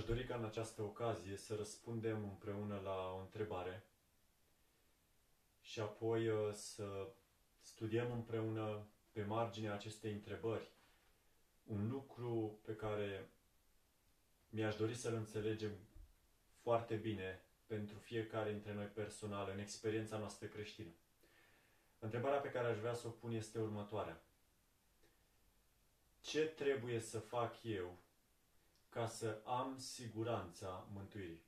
Aș dori ca în această ocazie să răspundem împreună la o întrebare și apoi uh, să studiem împreună pe marginea acestei întrebări un lucru pe care mi-aș dori să-l înțelegem foarte bine pentru fiecare dintre noi personal, în experiența noastră creștină. Întrebarea pe care aș vrea să o pun este următoarea. Ce trebuie să fac eu ca să am siguranța mântuirii?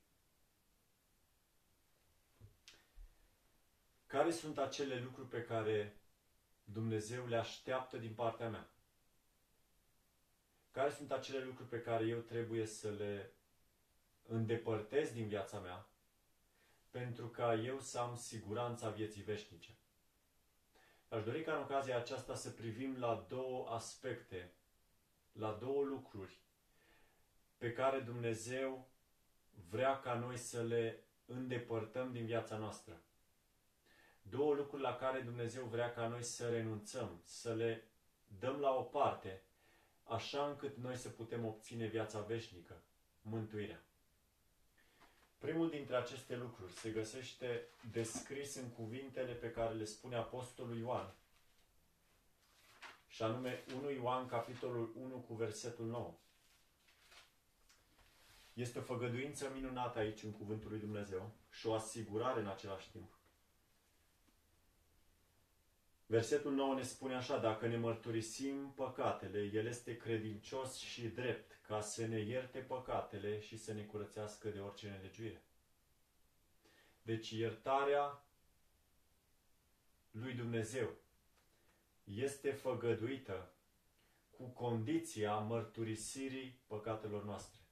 Care sunt acele lucruri pe care Dumnezeu le așteaptă din partea mea? Care sunt acele lucruri pe care eu trebuie să le îndepărtez din viața mea pentru ca eu să am siguranța vieții veșnice? Aș dori ca în ocazia aceasta să privim la două aspecte, la două lucruri pe care Dumnezeu vrea ca noi să le îndepărtăm din viața noastră. Două lucruri la care Dumnezeu vrea ca noi să renunțăm, să le dăm la o parte, așa încât noi să putem obține viața veșnică, mântuirea. Primul dintre aceste lucruri se găsește descris în cuvintele pe care le spune Apostolul Ioan, și anume 1 Ioan, capitolul 1, cu versetul 9. Este o făgăduință minunată aici în Cuvântul lui Dumnezeu și o asigurare în același timp. Versetul 9 ne spune așa, dacă ne mărturisim păcatele, El este credincios și drept ca să ne ierte păcatele și să ne curățească de orice nelegiuire. Deci iertarea lui Dumnezeu este făgăduită cu condiția mărturisirii păcatelor noastre.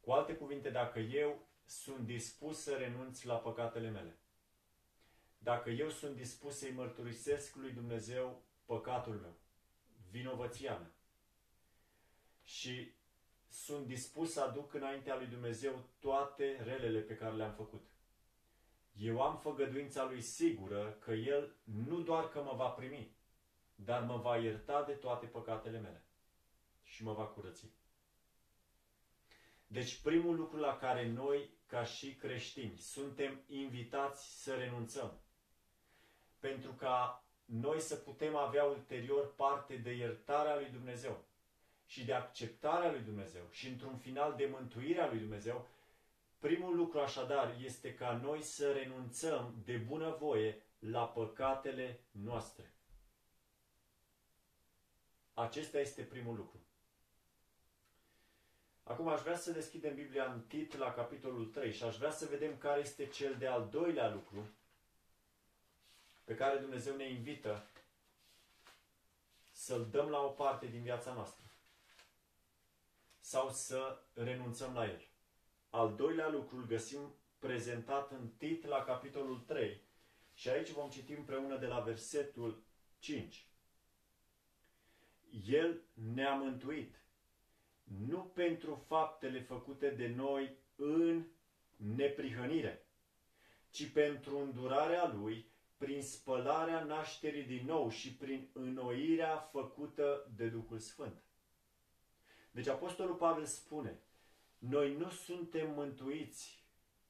Cu alte cuvinte, dacă eu sunt dispus să renunț la păcatele mele, dacă eu sunt dispus să-i mărturisesc lui Dumnezeu păcatul meu, vinovăția mea, și sunt dispus să aduc înaintea lui Dumnezeu toate relele pe care le-am făcut. Eu am făgăduința lui sigură că El nu doar că mă va primi, dar mă va ierta de toate păcatele mele și mă va curăți. Deci primul lucru la care noi, ca și creștini, suntem invitați să renunțăm pentru ca noi să putem avea ulterior parte de iertarea lui Dumnezeu și de acceptarea lui Dumnezeu și într-un final de mântuirea lui Dumnezeu, primul lucru așadar este ca noi să renunțăm de bunăvoie la păcatele noastre. Acesta este primul lucru. Acum aș vrea să deschidem Biblia în Tit la capitolul 3 și aș vrea să vedem care este cel de-al doilea lucru pe care Dumnezeu ne invită să-l dăm la o parte din viața noastră sau să renunțăm la el. Al doilea lucru îl găsim prezentat în Tit la capitolul 3 și aici vom citi împreună de la versetul 5. El ne-a mântuit, nu pentru faptele făcute de noi în neprihănire, ci pentru îndurarea Lui prin spălarea nașterii din nou și prin înnoirea făcută de Duhul Sfânt. Deci Apostolul Pavel spune, noi nu suntem mântuiți,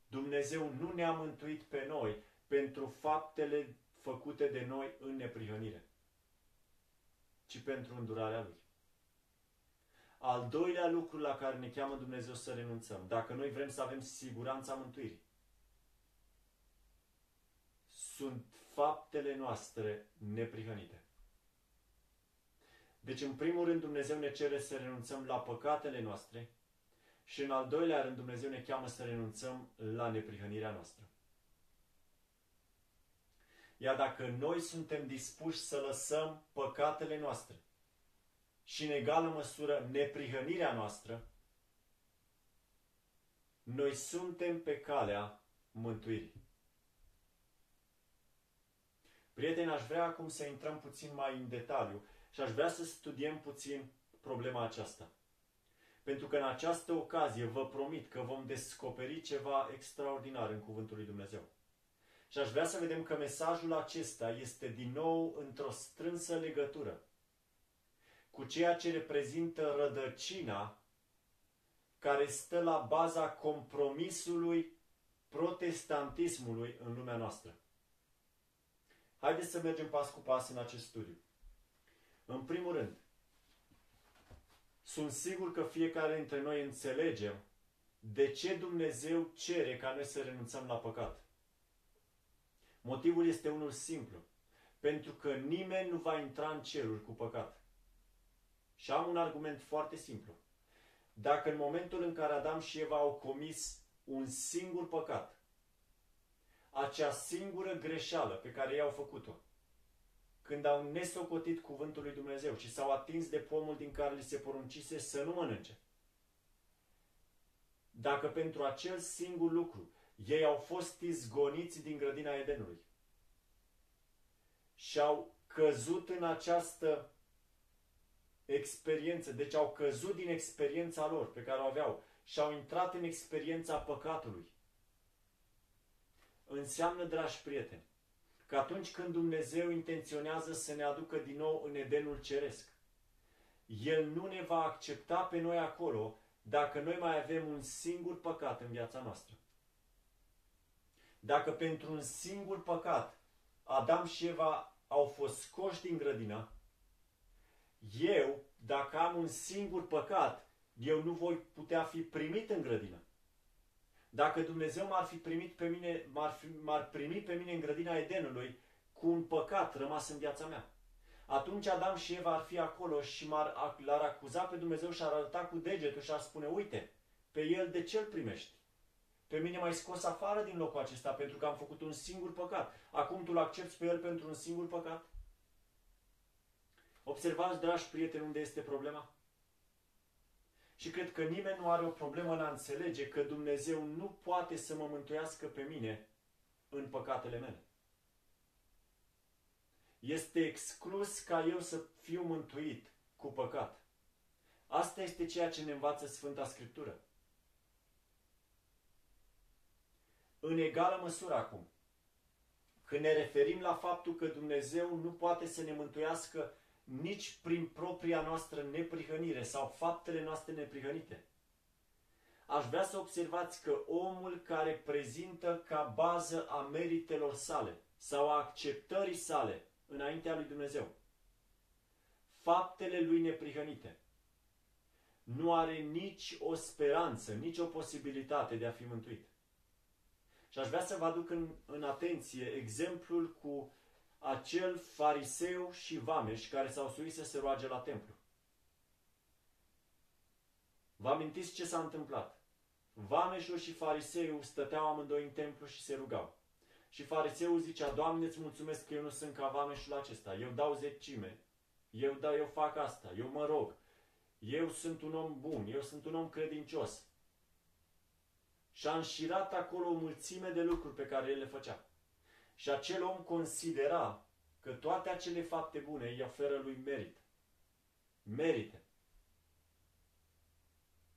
Dumnezeu nu ne-a mântuit pe noi pentru faptele făcute de noi în neprihănire, ci pentru îndurarea Lui. Al doilea lucru la care ne cheamă Dumnezeu să renunțăm, dacă noi vrem să avem siguranța mântuirii, sunt faptele noastre neprihănite. Deci, în primul rând, Dumnezeu ne cere să renunțăm la păcatele noastre și, în al doilea rând, Dumnezeu ne cheamă să renunțăm la neprihănirea noastră. Iar dacă noi suntem dispuși să lăsăm păcatele noastre și, în egală măsură, neprihănirea noastră, noi suntem pe calea mântuirii. Prieteni, aș vrea acum să intrăm puțin mai în detaliu și aș vrea să studiem puțin problema aceasta. Pentru că în această ocazie vă promit că vom descoperi ceva extraordinar în Cuvântul lui Dumnezeu. Și aș vrea să vedem că mesajul acesta este din nou într-o strânsă legătură cu ceea ce reprezintă rădăcina care stă la baza compromisului protestantismului în lumea noastră. Haideți să mergem pas cu pas în acest studiu. În primul rând, sunt sigur că fiecare dintre noi înțelegem de ce Dumnezeu cere ca noi să renunțăm la păcat. Motivul este unul simplu. Pentru că nimeni nu va intra în ceruri cu păcat. Și am un argument foarte simplu. Dacă în momentul în care Adam și Eva au comis un singur păcat, acea singură greșeală pe care ei au făcut-o, când au nesocotit cuvântul lui Dumnezeu și s-au atins de pomul din care li se poruncise să nu mănânce, dacă pentru acel singur lucru ei au fost izgoniți din grădina Edenului și au căzut în această experiență, deci au căzut din experiența lor pe care o aveau și au intrat în experiența păcatului. Înseamnă, dragi prieteni, că atunci când Dumnezeu intenționează să ne aducă din nou în Edenul Ceresc, El nu ne va accepta pe noi acolo dacă noi mai avem un singur păcat în viața noastră. Dacă pentru un singur păcat Adam și Eva au fost scoși din grădină, eu, dacă am un singur păcat, eu nu voi putea fi primit în grădină. Dacă Dumnezeu m-ar fi primit pe mine, m-ar, fi, m-ar primi pe mine în grădina Edenului cu un păcat rămas în viața mea, atunci Adam și Eva ar fi acolo și m-ar, l-ar acuza pe Dumnezeu și ar arăta cu degetul și ar spune, uite, pe el de ce îl primești? Pe mine m-ai scos afară din locul acesta pentru că am făcut un singur păcat. Acum tu l accepti pe el pentru un singur păcat? Observați, dragi prieteni, unde este problema? Și cred că nimeni nu are o problemă în a înțelege că Dumnezeu nu poate să mă mântuiască pe mine în păcatele mele. Este exclus ca eu să fiu mântuit cu păcat. Asta este ceea ce ne învață Sfânta Scriptură. În egală măsură acum, când ne referim la faptul că Dumnezeu nu poate să ne mântuiască nici prin propria noastră neprihănire sau faptele noastre neprihănite. Aș vrea să observați că omul care prezintă ca bază a meritelor sale sau a acceptării sale înaintea lui Dumnezeu faptele lui neprihănite, nu are nici o speranță, nici o posibilitate de a fi mântuit. Și aș vrea să vă aduc în, în atenție exemplul cu acel fariseu și vameș care s-au suit să se roage la templu. Vă amintiți ce s-a întâmplat? Vameșul și fariseul stăteau amândoi în templu și se rugau. Și fariseul zicea, Doamne, îți mulțumesc că eu nu sunt ca vameșul acesta. Eu dau zecime. Eu, da, eu fac asta. Eu mă rog. Eu sunt un om bun. Eu sunt un om credincios. Și a înșirat acolo o mulțime de lucruri pe care el le făcea. Și acel om considera că toate acele fapte bune îi oferă lui merit. Merite.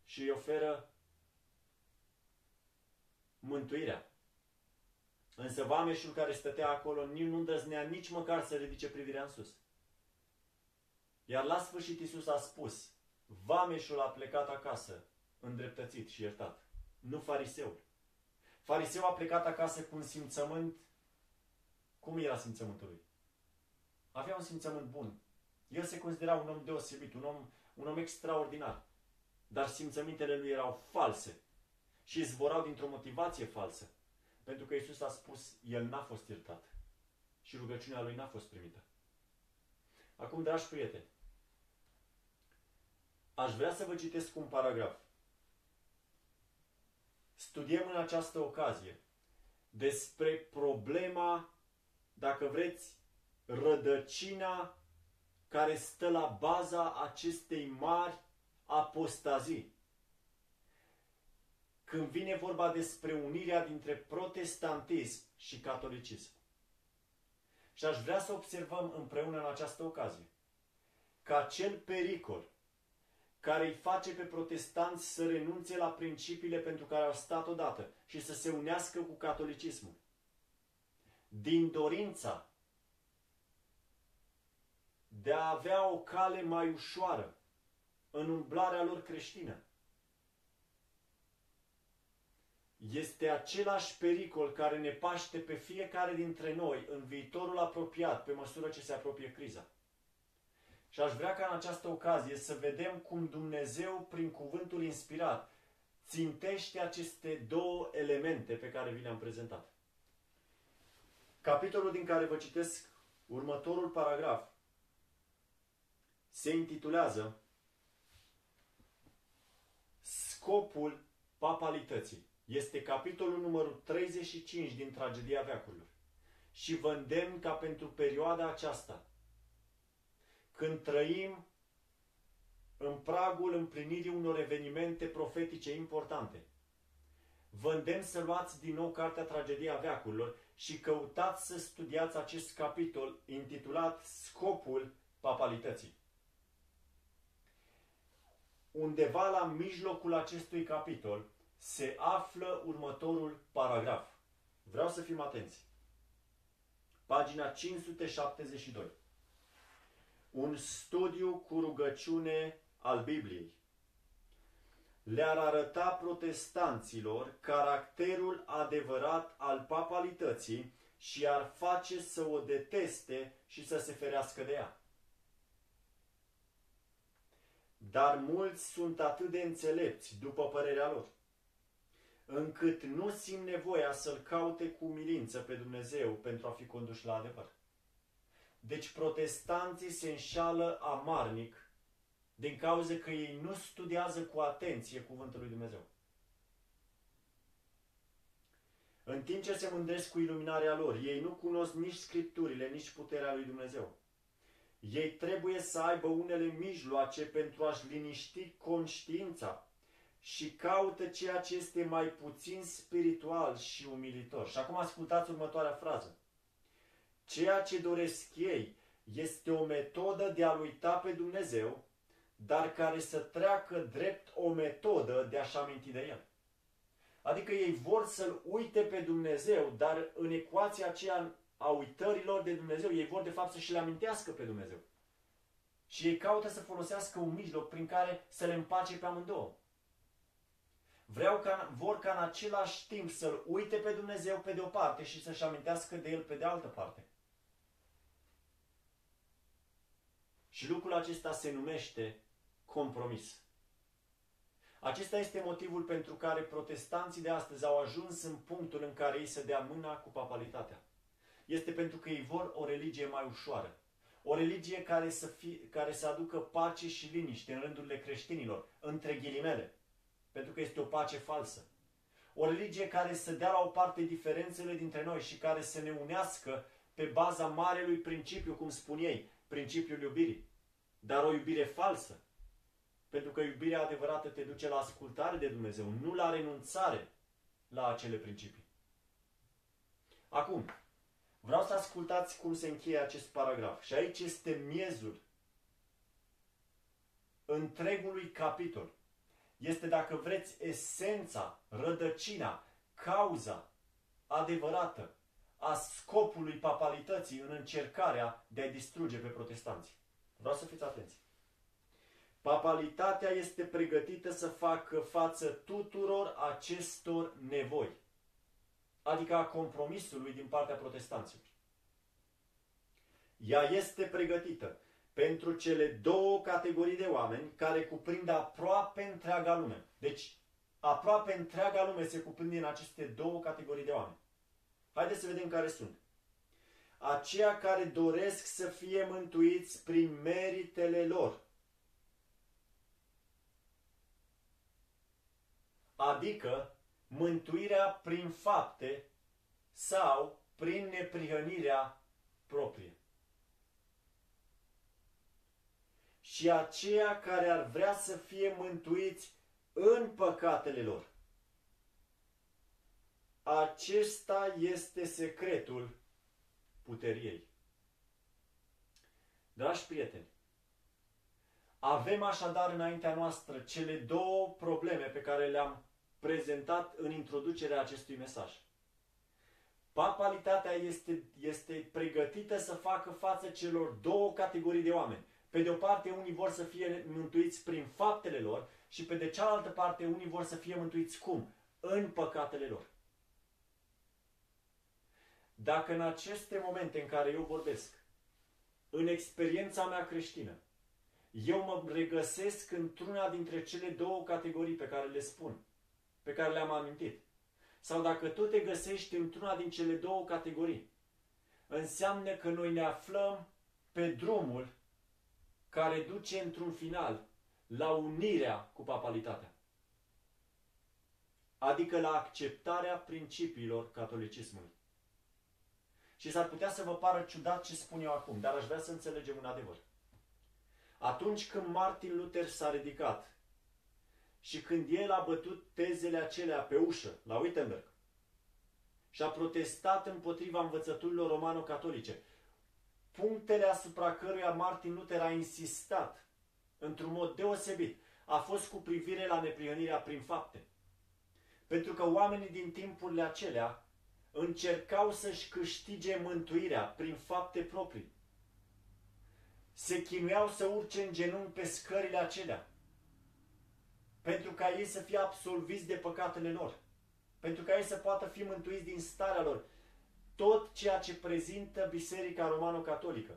Și îi oferă mântuirea. Însă vameșul care stătea acolo nu îndrăznea nici măcar să ridice privirea în sus. Iar la sfârșit Iisus a spus, vameșul a plecat acasă, îndreptățit și iertat nu fariseul. Fariseul a plecat acasă cu un simțământ. Cum era simțământul lui? Avea un simțământ bun. El se considera un om deosebit, un om, un om extraordinar. Dar simțămintele lui erau false și zborau dintr-o motivație falsă. Pentru că Isus a spus, el n-a fost iertat și rugăciunea lui n-a fost primită. Acum, dragi prieteni, aș vrea să vă citesc un paragraf studiem în această ocazie despre problema, dacă vreți, rădăcina care stă la baza acestei mari apostazii. Când vine vorba despre unirea dintre protestantism și catolicism. Și aș vrea să observăm împreună în această ocazie că acel pericol care îi face pe protestanți să renunțe la principiile pentru care au stat odată și să se unească cu catolicismul. Din dorința de a avea o cale mai ușoară în umblarea lor creștină. este același pericol care ne paște pe fiecare dintre noi în viitorul apropiat, pe măsură ce se apropie criza. Și aș vrea ca în această ocazie să vedem cum Dumnezeu, prin cuvântul inspirat, țintește aceste două elemente pe care vi le-am prezentat. Capitolul din care vă citesc următorul paragraf se intitulează Scopul papalității. Este capitolul numărul 35 din Tragedia Veacurilor. Și vă îndemn ca pentru perioada aceasta, când trăim în pragul împlinirii unor evenimente profetice importante, vă îndemn să luați din nou cartea Tragedia Veacurilor și căutați să studiați acest capitol intitulat Scopul papalității. Undeva la mijlocul acestui capitol se află următorul paragraf. Vreau să fim atenți. Pagina 572. Un studiu cu rugăciune al Bibliei le-ar arăta protestanților caracterul adevărat al papalității și ar face să o deteste și să se ferească de ea. Dar mulți sunt atât de înțelepți, după părerea lor, încât nu simt nevoia să-L caute cu umilință pe Dumnezeu pentru a fi conduși la adevăr. Deci protestanții se înșală amarnic din cauza că ei nu studiază cu atenție Cuvântul lui Dumnezeu. În timp ce se mândresc cu iluminarea lor, ei nu cunosc nici Scripturile, nici puterea lui Dumnezeu. Ei trebuie să aibă unele mijloace pentru a-și liniști conștiința și caută ceea ce este mai puțin spiritual și umilitor. Și acum ascultați următoarea frază. Ceea ce doresc ei este o metodă de a-L uita pe Dumnezeu, dar care să treacă drept o metodă de a-și aminti de El. Adică ei vor să-L uite pe Dumnezeu, dar în ecuația aceea a uitărilor de Dumnezeu, ei vor de fapt să-și le amintească pe Dumnezeu. Și ei caută să folosească un mijloc prin care să le împace pe amândouă. Vreau ca, vor ca în același timp să-L uite pe Dumnezeu pe de o parte și să-și amintească de El pe de altă parte. Și lucrul acesta se numește compromis. Acesta este motivul pentru care protestanții de astăzi au ajuns în punctul în care ei se dea mâna cu papalitatea. Este pentru că ei vor o religie mai ușoară. O religie care să, fie, care să aducă pace și liniște în rândurile creștinilor, între ghilimele. Pentru că este o pace falsă. O religie care să dea la o parte diferențele dintre noi și care să ne unească pe baza marelui principiu, cum spun ei, principiul iubirii. Dar o iubire falsă. Pentru că iubirea adevărată te duce la ascultare de Dumnezeu, nu la renunțare la acele principii. Acum, vreau să ascultați cum se încheie acest paragraf. Și aici este miezul întregului capitol. Este, dacă vreți, esența, rădăcina, cauza adevărată a scopului papalității în încercarea de a distruge pe protestanți. Vreau să fiți atenți. Papalitatea este pregătită să facă față tuturor acestor nevoi, adică a compromisului din partea protestanților. Ea este pregătită pentru cele două categorii de oameni care cuprind aproape întreaga lume. Deci, aproape întreaga lume se cuprinde în aceste două categorii de oameni. Haideți să vedem care sunt. Aceia care doresc să fie mântuiți prin meritele lor, adică mântuirea prin fapte sau prin neprihănirea proprie. Și aceia care ar vrea să fie mântuiți în păcatele lor. Acesta este secretul puteriei. Dragi prieteni, avem așadar înaintea noastră cele două probleme pe care le-am prezentat în introducerea acestui mesaj. Papalitatea este, este pregătită să facă față celor două categorii de oameni. Pe de o parte, unii vor să fie mântuiți prin faptele lor și pe de cealaltă parte, unii vor să fie mântuiți cum? în păcatele lor. Dacă în aceste momente în care eu vorbesc, în experiența mea creștină, eu mă regăsesc într-una dintre cele două categorii pe care le spun, pe care le-am amintit, sau dacă tu te găsești într-una din cele două categorii, înseamnă că noi ne aflăm pe drumul care duce într-un final la unirea cu papalitatea. Adică la acceptarea principiilor catolicismului. Și s-ar putea să vă pară ciudat ce spun eu acum, dar aș vrea să înțelegem un adevăr. Atunci când Martin Luther s-a ridicat și când el a bătut tezele acelea pe ușă, la Wittenberg, și a protestat împotriva învățăturilor romano-catolice, punctele asupra căruia Martin Luther a insistat într-un mod deosebit a fost cu privire la neprihănirea prin fapte. Pentru că oamenii din timpurile acelea încercau să-și câștige mântuirea prin fapte proprii. Se chinuiau să urce în genunchi pe scările acelea, pentru ca ei să fie absolviți de păcatele lor, pentru ca ei să poată fi mântuiți din starea lor. Tot ceea ce prezintă Biserica Romano-Catolică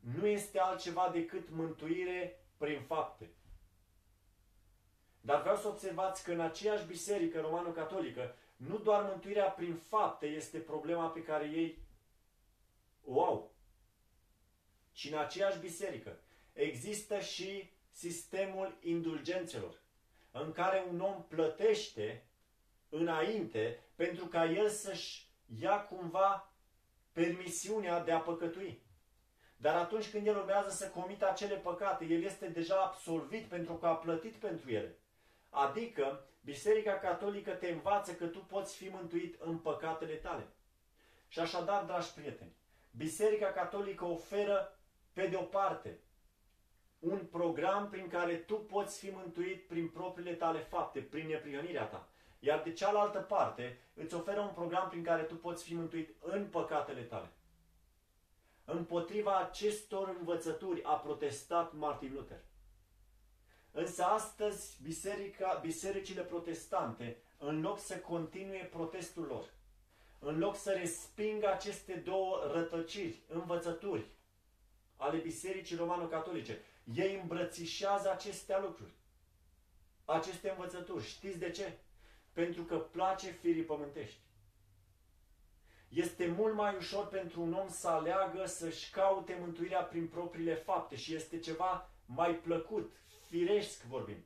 nu este altceva decât mântuire prin fapte. Dar vreau să observați că în aceeași biserică romano-catolică, nu doar mântuirea prin fapte este problema pe care ei o au, ci în aceeași biserică există și sistemul indulgențelor, în care un om plătește înainte pentru ca el să-și ia cumva permisiunea de a păcătui. Dar atunci când el urmează să comită acele păcate, el este deja absolvit pentru că a plătit pentru ele. Adică, Biserica Catolică te învață că tu poți fi mântuit în păcatele tale. Și așadar, dragi prieteni, Biserica Catolică oferă, pe de o parte, un program prin care tu poți fi mântuit prin propriile tale fapte, prin neprihănirea ta. Iar de cealaltă parte, îți oferă un program prin care tu poți fi mântuit în păcatele tale. Împotriva acestor învățături a protestat Martin Luther. Însă astăzi biserica, bisericile protestante, în loc să continue protestul lor, în loc să respingă aceste două rătăciri, învățături ale bisericii romano-catolice, ei îmbrățișează aceste lucruri, aceste învățături. Știți de ce? Pentru că place firii pământești. Este mult mai ușor pentru un om să aleagă să-și caute mântuirea prin propriile fapte și este ceva mai plăcut, firesc vorbind.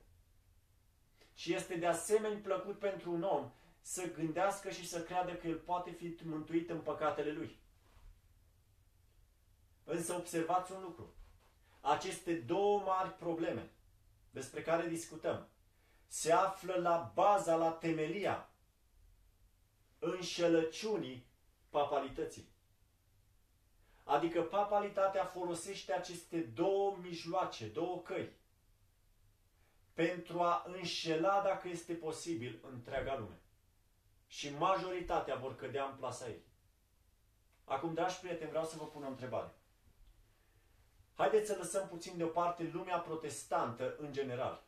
Și este de asemenea plăcut pentru un om să gândească și să creadă că el poate fi mântuit în păcatele lui. Însă observați un lucru. Aceste două mari probleme despre care discutăm se află la baza, la temelia înșelăciunii papalității. Adică papalitatea folosește aceste două mijloace, două căi pentru a înșela, dacă este posibil, întreaga lume. Și majoritatea vor cădea în plasa ei. Acum, dragi prieteni, vreau să vă pun o întrebare. Haideți să lăsăm puțin deoparte lumea protestantă în general.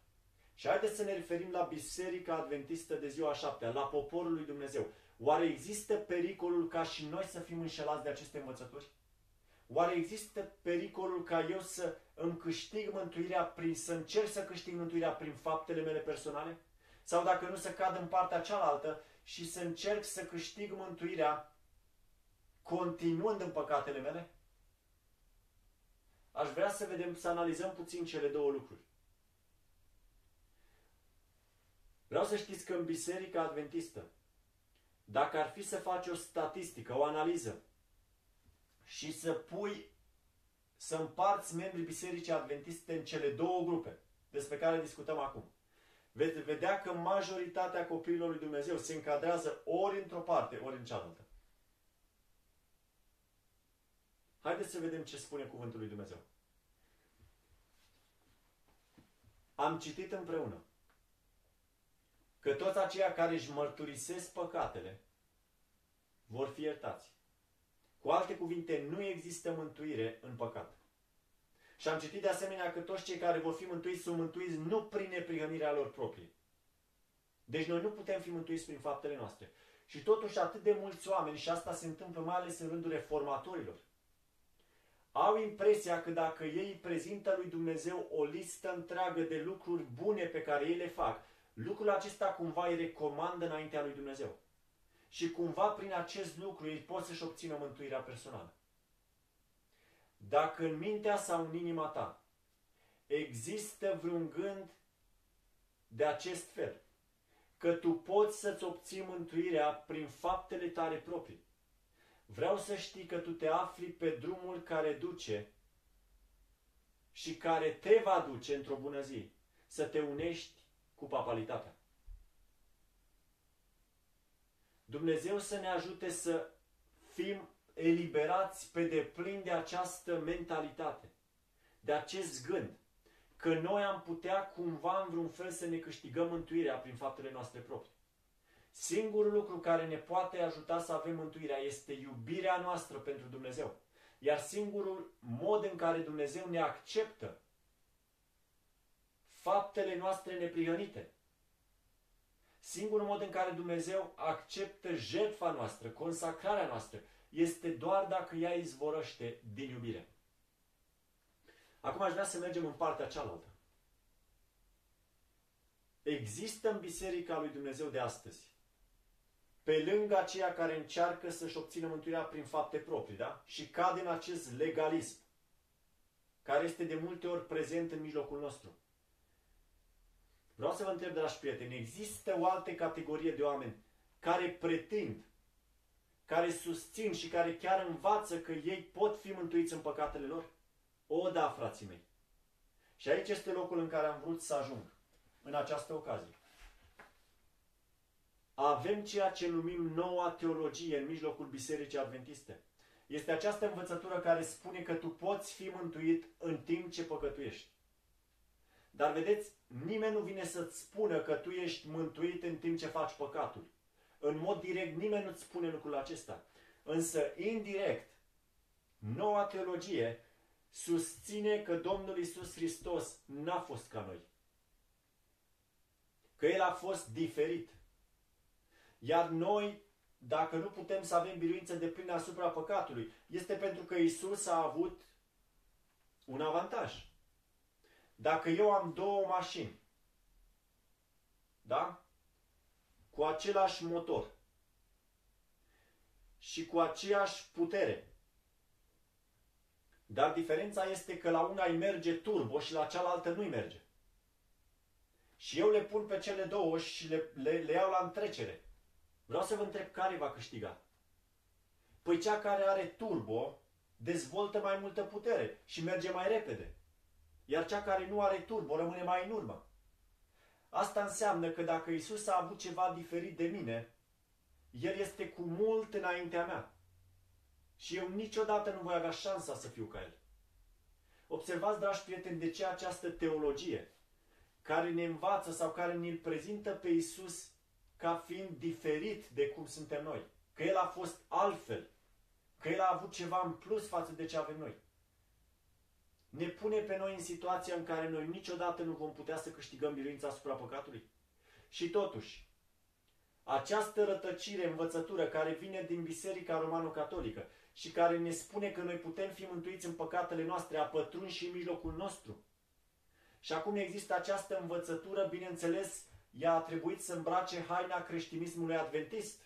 Și haideți să ne referim la Biserica Adventistă de ziua șaptea, la poporul lui Dumnezeu. Oare există pericolul ca și noi să fim înșelați de aceste învățături? Oare există pericolul ca eu să îmi câștig mântuirea prin, să încerc să câștig mântuirea prin faptele mele personale? Sau dacă nu să cad în partea cealaltă și să încerc să câștig mântuirea continuând în păcatele mele? Aș vrea să vedem, să analizăm puțin cele două lucruri. Vreau să știți că în Biserica Adventistă, dacă ar fi să faci o statistică, o analiză, și să pui, să împarți membrii Bisericii Adventiste în cele două grupe despre care discutăm acum. Veți vedea că majoritatea copiilor lui Dumnezeu se încadrează ori într-o parte, ori în cealaltă. Haideți să vedem ce spune cuvântul lui Dumnezeu. Am citit împreună că toți aceia care își mărturisesc păcatele vor fi iertați. Cu alte cuvinte, nu există mântuire în păcat. Și am citit de asemenea că toți cei care vor fi mântuiți sunt mântuiți nu prin neprihănirea lor proprie, Deci noi nu putem fi mântuiți prin faptele noastre. Și totuși atât de mulți oameni, și asta se întâmplă mai ales în rândul reformatorilor, au impresia că dacă ei prezintă lui Dumnezeu o listă întreagă de lucruri bune pe care ei le fac, lucrul acesta cumva îi recomandă înaintea lui Dumnezeu. Și cumva prin acest lucru ei pot să-și obțină mântuirea personală. Dacă în mintea sau în inima ta există vreun gând de acest fel, că tu poți să-ți obții mântuirea prin faptele tale proprii, Vreau să știi că tu te afli pe drumul care duce și care te va duce într-o bună zi să te unești cu papalitatea. Dumnezeu să ne ajute să fim eliberați pe deplin de această mentalitate, de acest gând, că noi am putea cumva în vreun fel să ne câștigăm mântuirea prin faptele noastre proprii. Singurul lucru care ne poate ajuta să avem mântuirea este iubirea noastră pentru Dumnezeu. Iar singurul mod în care Dumnezeu ne acceptă faptele noastre neprihănite. Singurul mod în care Dumnezeu acceptă jertfa noastră, consacrarea noastră, este doar dacă ea izvorăște din iubire. Acum aș vrea să mergem în partea cealaltă. Există în Biserica lui Dumnezeu de astăzi pe lângă aceia care încearcă să-și obțină mântuirea prin fapte proprii, da? Și cade în acest legalism, care este de multe ori prezent în mijlocul nostru. Vreau să vă întreb, dragi prieteni, există o altă categorie de oameni care pretind, care susțin și care chiar învață că ei pot fi mântuiți în păcatele lor? O, da, frații mei. Și aici este locul în care am vrut să ajung, în această ocazie avem ceea ce numim noua teologie în mijlocul Bisericii Adventiste. Este această învățătură care spune că tu poți fi mântuit în timp ce păcătuiești. Dar vedeți, nimeni nu vine să-ți spună că tu ești mântuit în timp ce faci păcatul. În mod direct, nimeni nu-ți spune lucrul acesta. Însă, indirect, noua teologie susține că Domnul Isus Hristos n-a fost ca noi. Că El a fost diferit. Iar noi, dacă nu putem să avem biruință de plin asupra păcatului, este pentru că Isus a avut un avantaj. Dacă eu am două mașini, da? Cu același motor și cu aceeași putere, dar diferența este că la una îi merge turbo și la cealaltă nu îi merge. Și eu le pun pe cele două și le, le, le iau la întrecere. Vreau să vă întreb care va câștiga. Păi cea care are turbo dezvoltă mai multă putere și merge mai repede. Iar cea care nu are turbo rămâne mai în urmă. Asta înseamnă că dacă Isus a avut ceva diferit de mine, El este cu mult înaintea mea. Și eu niciodată nu voi avea șansa să fiu ca El. Observați, dragi prieteni, de ce această teologie care ne învață sau care ne-l prezintă pe Isus ca fiind diferit de cum suntem noi. Că El a fost altfel. Că El a avut ceva în plus față de ce avem noi. Ne pune pe noi în situația în care noi niciodată nu vom putea să câștigăm biruința asupra păcatului. Și totuși, această rătăcire, învățătură care vine din Biserica Romano-Catolică și care ne spune că noi putem fi mântuiți în păcatele noastre, a pătrunși și în mijlocul nostru. Și acum există această învățătură, bineînțeles, ea a trebuit să îmbrace haina creștinismului adventist.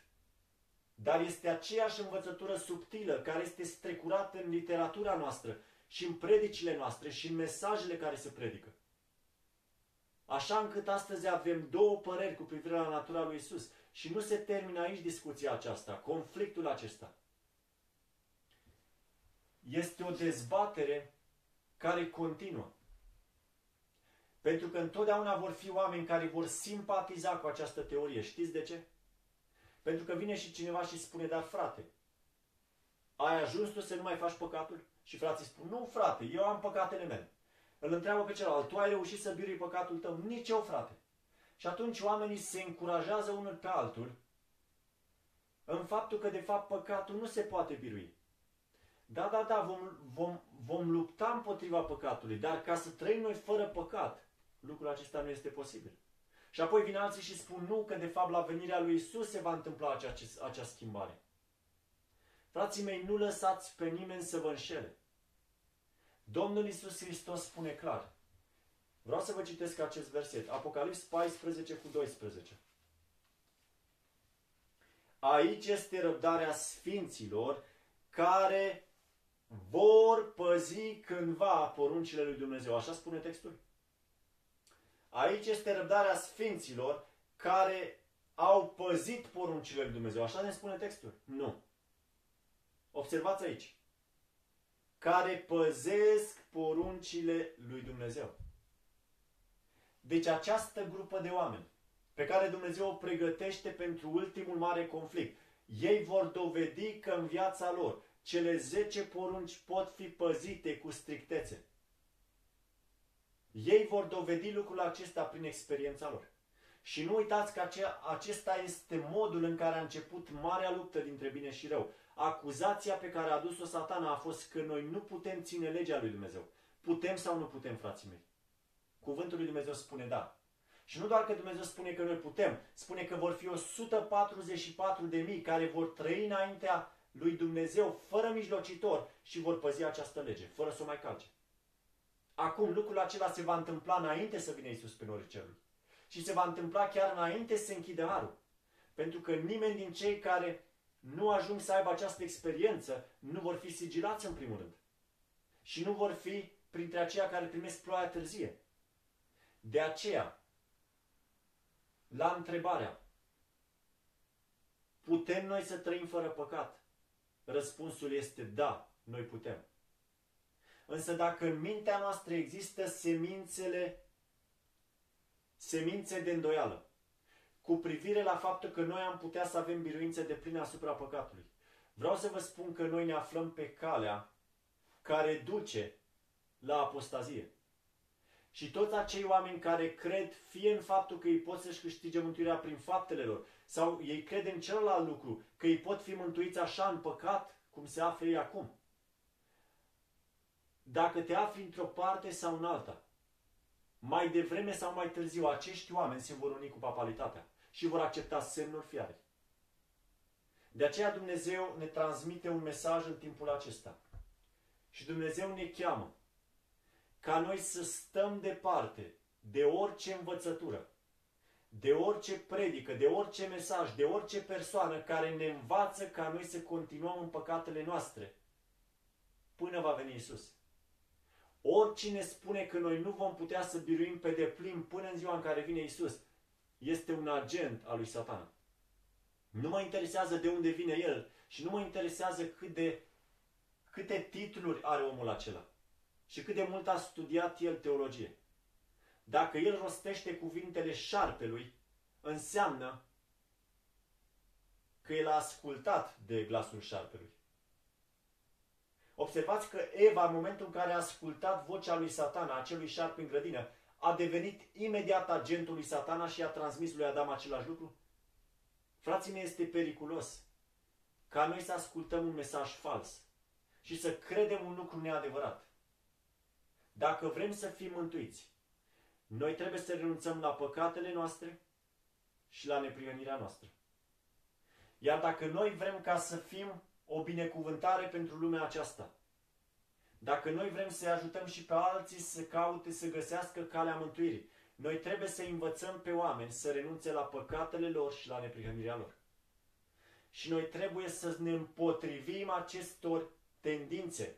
Dar este aceeași învățătură subtilă care este strecurată în literatura noastră și în predicile noastre și în mesajele care se predică. Așa încât astăzi avem două păreri cu privire la natura lui Isus și nu se termină aici discuția aceasta, conflictul acesta. Este o dezbatere care continuă. Pentru că întotdeauna vor fi oameni care vor simpatiza cu această teorie. Știți de ce? Pentru că vine și cineva și spune, dar frate, ai ajuns tu să nu mai faci păcatul? Și frații spun, nu frate, eu am păcatele mele. Îl întreabă pe celălalt, tu ai reușit să birui păcatul tău? Nici eu, frate. Și atunci oamenii se încurajează unul pe altul în faptul că de fapt păcatul nu se poate birui. Da, da, da, vom, vom, vom lupta împotriva păcatului, dar ca să trăim noi fără păcat, lucrul acesta nu este posibil. Și apoi vin alții și spun nu, că de fapt la venirea lui Isus se va întâmpla acea, acea schimbare. Frații mei, nu lăsați pe nimeni să vă înșele. Domnul Isus Hristos spune clar. Vreau să vă citesc acest verset. Apocalips 14 cu 12. Aici este răbdarea sfinților care vor păzi cândva poruncile lui Dumnezeu. Așa spune textul. Aici este răbdarea sfinților care au păzit poruncile lui Dumnezeu. Așa ne spune textul? Nu. Observați aici. Care păzesc poruncile lui Dumnezeu. Deci această grupă de oameni pe care Dumnezeu o pregătește pentru ultimul mare conflict, ei vor dovedi că în viața lor cele 10 porunci pot fi păzite cu strictețe. Ei vor dovedi lucrul acesta prin experiența lor. Și nu uitați că acesta este modul în care a început marea luptă dintre bine și rău. Acuzația pe care a adus-o satana a fost că noi nu putem ține legea lui Dumnezeu. Putem sau nu putem, frații mei? Cuvântul lui Dumnezeu spune da. Și nu doar că Dumnezeu spune că noi putem, spune că vor fi 144 de mii care vor trăi înaintea lui Dumnezeu fără mijlocitor și vor păzi această lege, fără să o mai calce. Acum lucrul acela se va întâmpla înainte să vină Iisus pe norii cerului. Și se va întâmpla chiar înainte să se închide harul. Pentru că nimeni din cei care nu ajung să aibă această experiență nu vor fi sigilați în primul rând. Și nu vor fi printre aceia care primesc ploaia târzie. De aceea, la întrebarea, putem noi să trăim fără păcat? Răspunsul este da, noi putem. Însă dacă în mintea noastră există semințele, semințe de îndoială, cu privire la faptul că noi am putea să avem biruințe de plină asupra păcatului, vreau să vă spun că noi ne aflăm pe calea care duce la apostazie. Și toți acei oameni care cred fie în faptul că ei pot să-și câștige mântuirea prin faptele lor, sau ei cred în celălalt lucru, că ei pot fi mântuiți așa în păcat, cum se află ei acum. Dacă te afli într-o parte sau în alta, mai devreme sau mai târziu, acești oameni se vor uni cu papalitatea și vor accepta semnul fiarei. De aceea Dumnezeu ne transmite un mesaj în timpul acesta. Și Dumnezeu ne cheamă ca noi să stăm departe de orice învățătură, de orice predică, de orice mesaj, de orice persoană care ne învață ca noi să continuăm în păcatele noastre până va veni Isus. Oricine spune că noi nu vom putea să biruim pe deplin până în ziua în care vine Isus, este un agent al lui Satana. Nu mă interesează de unde vine el și nu mă interesează cât de, câte titluri are omul acela și cât de mult a studiat el teologie. Dacă el rostește cuvintele șarpelui, înseamnă că el a ascultat de glasul șarpelui. Observați că Eva, în momentul în care a ascultat vocea lui satana, acelui șarpe în grădină, a devenit imediat agentul lui satana și a transmis lui Adam același lucru? Frații mei, este periculos ca noi să ascultăm un mesaj fals și să credem un lucru neadevărat. Dacă vrem să fim mântuiți, noi trebuie să renunțăm la păcatele noastre și la neprihănirea noastră. Iar dacă noi vrem ca să fim o binecuvântare pentru lumea aceasta, dacă noi vrem să ajutăm și pe alții să caute, să găsească calea mântuirii, noi trebuie să învățăm pe oameni să renunțe la păcatele lor și la neprihănirea lor. Și noi trebuie să ne împotrivim acestor tendințe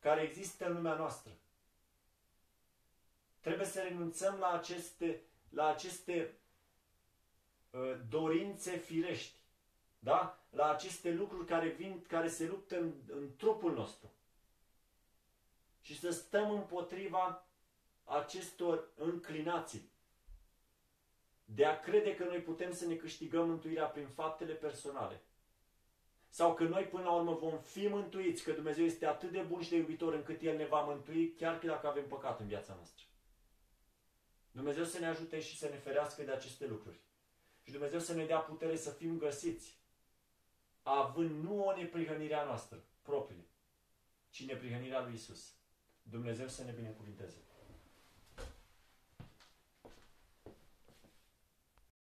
care există în lumea noastră. Trebuie să renunțăm la aceste, la aceste uh, dorințe firești. Da? La aceste lucruri care vin, care se luptă în, în trupul nostru. Și să stăm împotriva acestor înclinații. De a crede că noi putem să ne câștigăm mântuirea prin faptele personale. Sau că noi până la urmă vom fi mântuiți, că Dumnezeu este atât de bun și de iubitor încât El ne va mântui chiar că dacă avem păcat în viața noastră. Dumnezeu să ne ajute și să ne ferească de aceste lucruri. Și Dumnezeu să ne dea putere să fim găsiți, având nu o neprihănire a noastră proprie, ci neprihănirea lui Isus. Dumnezeu să ne binecuvinteze.